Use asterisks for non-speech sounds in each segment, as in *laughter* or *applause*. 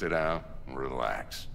sit down, and relax.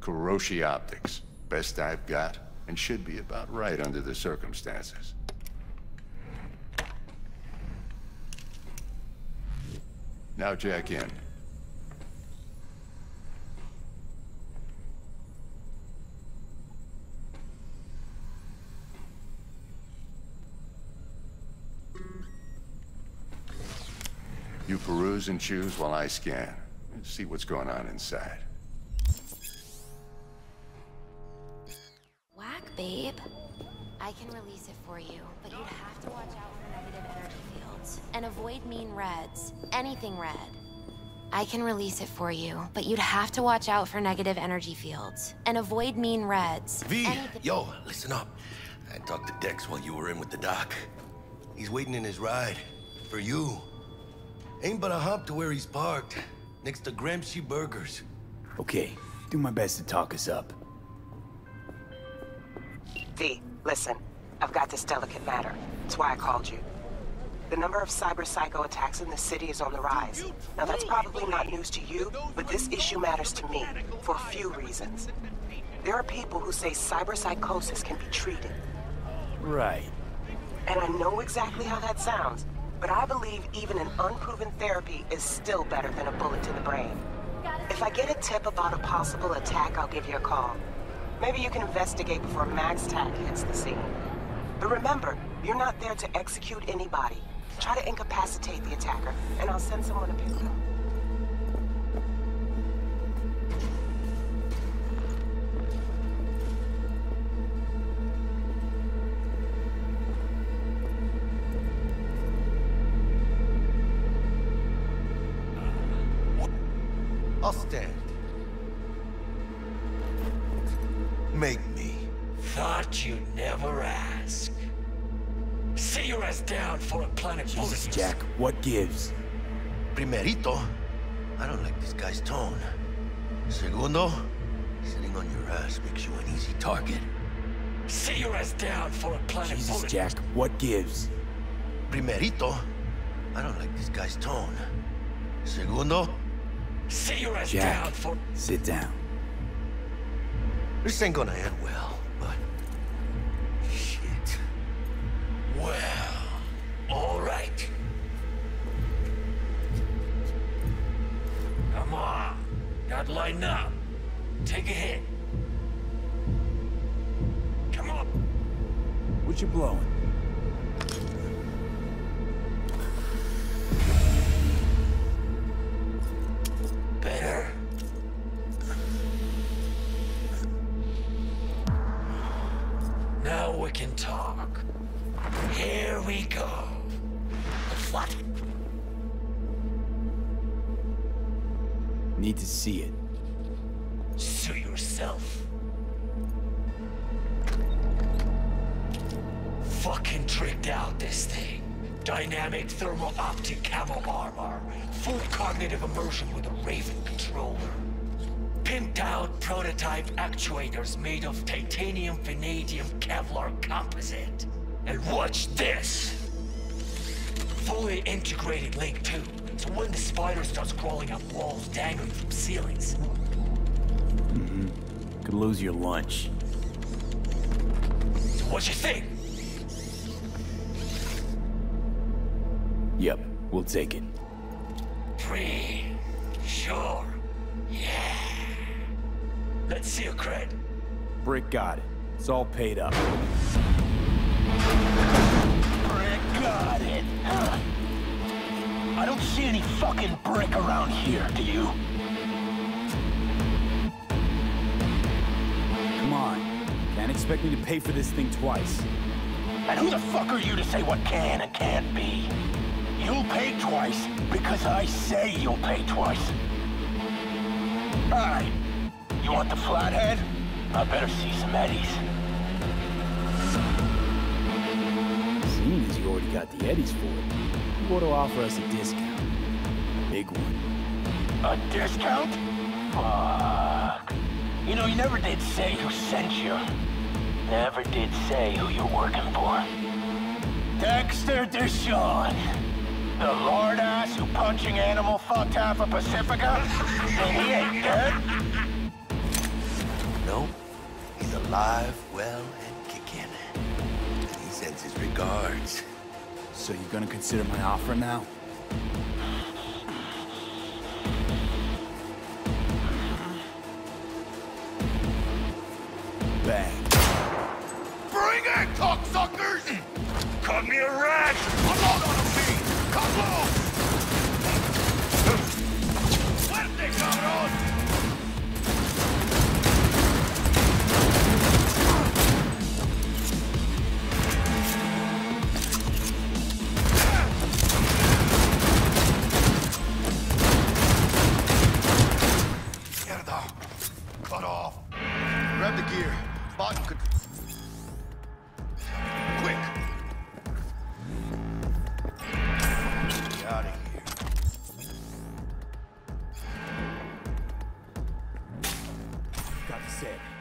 Kiroshi Optics. Best I've got, and should be about right under the circumstances. Now jack in. You peruse and choose while I scan. See what's going on inside. Whack, babe. I can release it for you, but you'd have to watch out for negative energy fields. And avoid mean reds. Anything red. I can release it for you, but you'd have to watch out for negative energy fields. And avoid mean reds. V, yo, listen up. I talked to Dex while you were in with the doc. He's waiting in his ride. For you. Ain't but a hop to where he's parked. Next to Gramsci Burgers. Okay, do my best to talk us up. V, listen. I've got this delicate matter. That's why I called you. The number of cyber psycho attacks in the city is on the rise. Now that's probably not news to you, but this issue matters to me for a few reasons. There are people who say cyber psychosis can be treated. Right. And I know exactly how that sounds, but I believe even an unproven therapy is still better than a bullet to the brain. If I get a tip about a possible attack, I'll give you a call. Maybe you can investigate before MaxTac hits the scene. But remember, you're not there to execute anybody. Try to incapacitate the attacker, and I'll send someone to pick up. Stand. Make me. Thought you'd never ask. Sit your ass down for a planet Jesus, bullet. Jack, what gives? Primerito, I don't like this guy's tone. Segundo, sitting on your ass makes you an easy target. Sit your ass down for a planet Jesus, bullet. Jack, what gives? Primerito, I don't like this guy's tone. Segundo, Sit your ass Jack, down for. sit down. this ain't gonna end well, but... Shit. Well, all right. Come on, gotta line up. Take a hit. Come on. What you blowing? need to see it. Sue yourself. Fucking tricked out this thing. Dynamic thermal optic camo armor. Full cognitive immersion with a Raven controller. Pimped out prototype actuators made of titanium vanadium Kevlar composite. And watch this! Fully integrated Link 2. It's when the spider starts crawling up walls, dangling from ceilings. Mm-hmm. Could lose your lunch. So what you think? Yep, we'll take it. Free. Sure. Yeah. Let's see your cred. Brick got it. It's all paid up. Brick got it. I don't see any fucking brick around here, do you? Come on. Can't expect me to pay for this thing twice. And who the fuck are you to say what can and can't be? You'll pay twice because I say you'll pay twice. Alright. You want the flathead? I better see some eddies. Seeing as you already got the Eddies for it, you ought to offer us a discount. Big one. A discount? Fuck. You know, you never did say who sent you. never did say who you're working for. Dexter DeShawn. The lord ass who punching animal fucked half of Pacifica? And he ain't dead? Nope. he's alive, well, and kicking. He sends his regards. So you're gonna consider my offer now? Bang. Bring it, cocksuckers! Come here, rat! I'm out on a beat! Come on! Got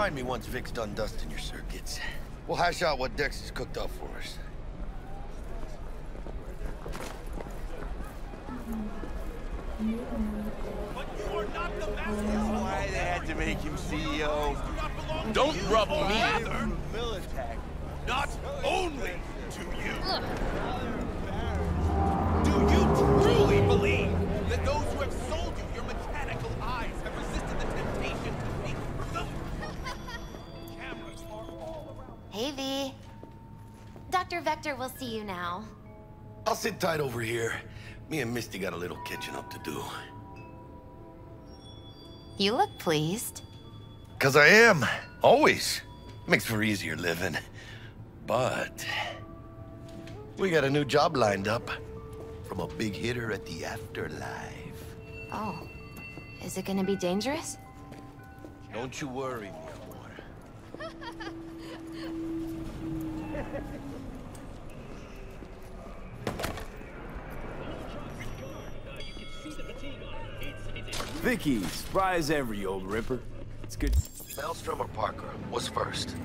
Find me once Vik's done dusting your circuits. We'll hash out what Dex has cooked up for us. Why they had to make him CEO? Don't rub me either. Not only to you. Do you truly believe that those Dr. Vektor will see you now. I'll sit tight over here. Me and Misty got a little catching up to do. You look pleased. Cause I am. Always. Makes for easier living. But... We got a new job lined up. From a big hitter at the afterlife. Oh. Is it gonna be dangerous? Don't you worry, mi amor. *laughs* Vicky, spry every old ripper. It's good. Maelstrom or Parker? What's first?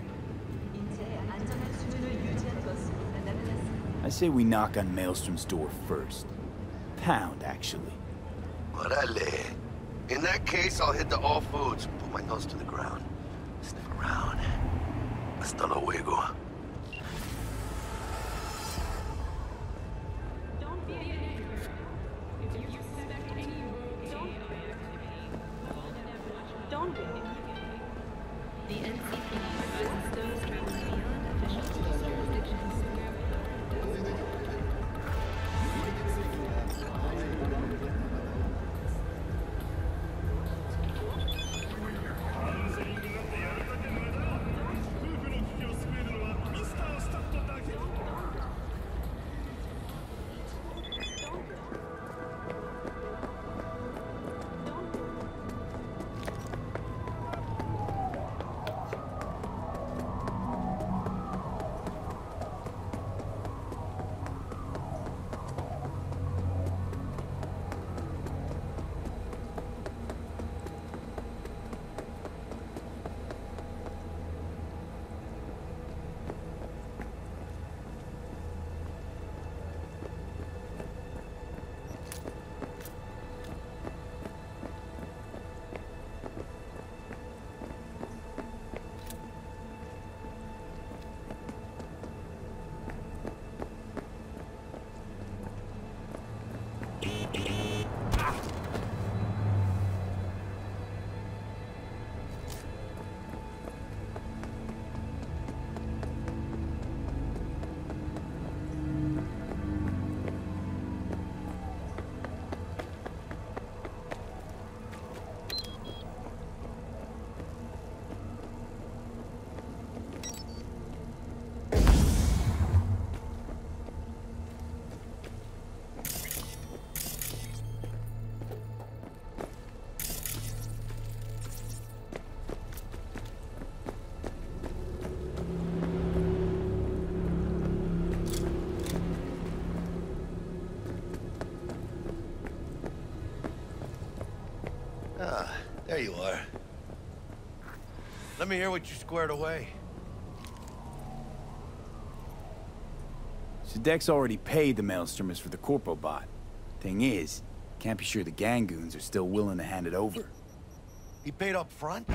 I say we knock on Maelstrom's door first. Pound, actually. Orale. In that case, I'll hit the All Foods, put my nose to the ground, sniff around. Hasta luego. There you are. Let me hear what you squared away. So Dex already paid the Maelstromers for the Corpo bot. Thing is, can't be sure the Gangoons are still willing to hand it over. He paid up front?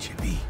Hey, watch